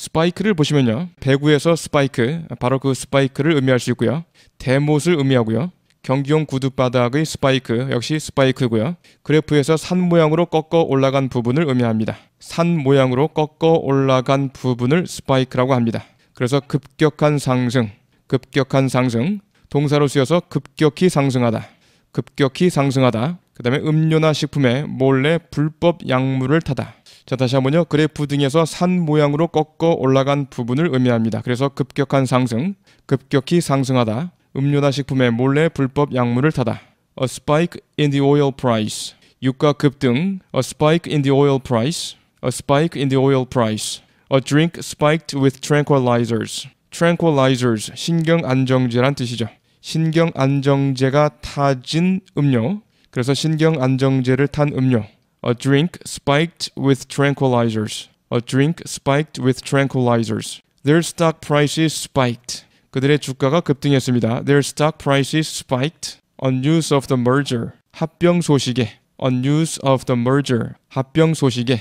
spike를 보시면요. 배구에서 스파이크, 바로 그 스파이크를 의미할 수 있고요. 대못을 의미하고요. 경기용 구두바닥의 스파이크 역시 spike고요. 그래프에서 산 모양으로 꺾어 올라간 부분을 의미합니다. 산 모양으로 꺾어 올라간 부분을 spike라고 합니다. 그래서 급격한 상승, 급격한 상승, 동사로 쓰여서 급격히 상승하다, 급격히 상승하다. 그 다음에 음료나 식품에 몰래 불법 약물을 타다. 자 다시 한번요. 그래프 등에서 산 모양으로 꺾어 올라간 부분을 의미합니다. 그래서 급격한 상승, 급격히 상승하다. 음료나 식품에 몰래 불법 약물을 타다. A spike in the oil price. 유가 급등. A spike in the oil price. A spike in the oil price. A drink spiked with tranquilizers. tranquilizers 신경 안정제란 뜻이죠. 신경 안정제가 타진 음료. 그래서 신경 안정제를 탄 음료. A drink spiked with tranquilizers. A drink spiked with tranquilizers. Their stock prices spiked. 그들의 주가가 급등했습니다. Their stock prices spiked on news of the merger. 합병 소식에 on news of the merger. 합병 소식에